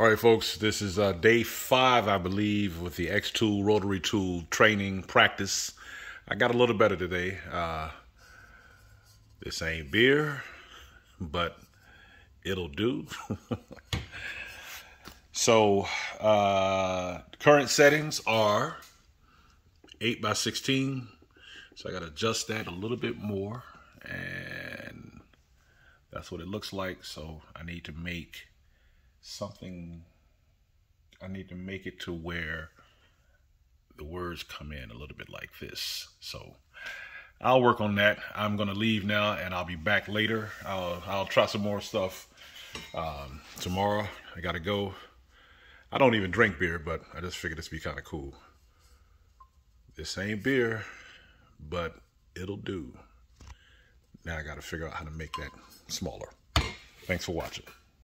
All right, folks, this is uh, day five, I believe, with the X-Tool rotary tool training practice. I got a little better today. Uh, this ain't beer, but it'll do. so, uh, current settings are 8 by 16. So I got to adjust that a little bit more. And that's what it looks like. So I need to make something I need to make it to where the words come in a little bit like this. So I'll work on that. I'm gonna leave now and I'll be back later. I'll, I'll try some more stuff um, tomorrow. I gotta go. I don't even drink beer, but I just figured this would be kind of cool. This ain't beer, but it'll do. Now I gotta figure out how to make that smaller. Thanks for watching.